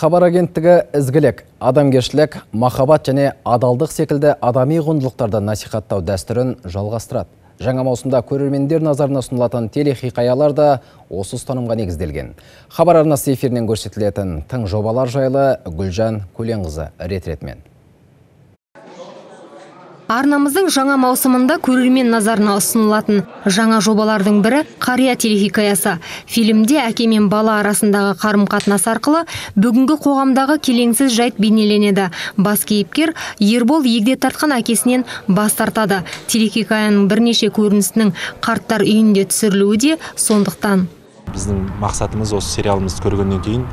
Хабар агенттігі ізгілік, адамгершілік, махаббат және адалдық секілді адами құндылықтарды насихаттау дәстүрін жалғастырады. Жаңа маусымда көрермендер назарына ұсынылатын телехикаялар да осы ұстанымға негізделген. Хабар арнасы эфирінен көрсетілетін тың жобалар жайлы Гүлжан Көленқызы рет-ретімен. Арнамыздың жаңа маусымында көрермен назарына ұсынылатын жаңа жобалардың бірі қария телехикаясы. Фильмде әке мен бала арасындағы қарым-қатынас арқылы бүгінгі қоғамдағы келеңсіз жайт бейнеленеді. Бас кейіпкер Ербол егде тартқан әкесінен бас тартады. Телехикаяның бірнеше көрінісінің қарттар үйінде түсірілуі де сондықтан. Біздің мақсатымыз осы сериалымызды көргеннен кейін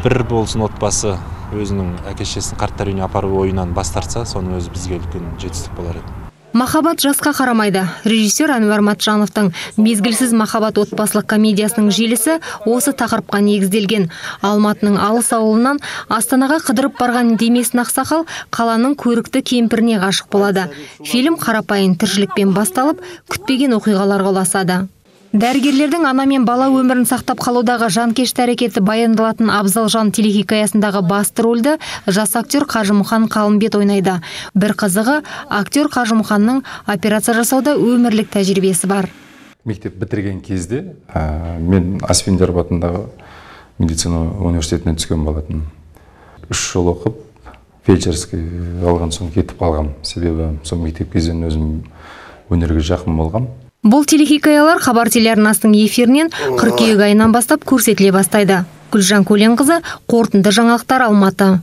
бір болсын отбасы өзінің әке шешесін қарттар үйіне апару ойынан бас тартса соның өзі бізге үлкен жетістік болар еді. Махаббат жасқа қарамайды. Режиссер әнуар матжановтың мезгілсіз махаббат отбасылық комедиясының желісі осы тақырыпқа негізделген. Алматының алыс ауылынан астанаға қыдырып барған демесін ақсақал қаланың көрікті кемпіріне ғашық болады. Фильм қарапайым тіршілікпен басталып күтпеген оқиғаларға ұласады. Дәрігерлердің ана мен бала өмірін сақтап қалудағы жанкешті әрекеті баяндалатын абзал жан телехикаясындағы басты рөлді жас актер қажымұхан қалымбет ойнайды. Бір қызығы актер қажымұханның операция жасауда өмірлік тәжірибесі бар. Мектеп бітірген кезде мен асфендияров атындағы медицина университетіне түскен болатынмын. Үш жыл оқып фельдшерский алған соң кетіп қалғам. Себебі сол мектеп кезінен өзім өнерге жақын болғам. Бұл телехикаялар хабар телеарнасының эфирінен қыркүйек айынан бастап көрсетіле бастайды. Гүлжан көленқызы қорытынды жаңалықтар алматы.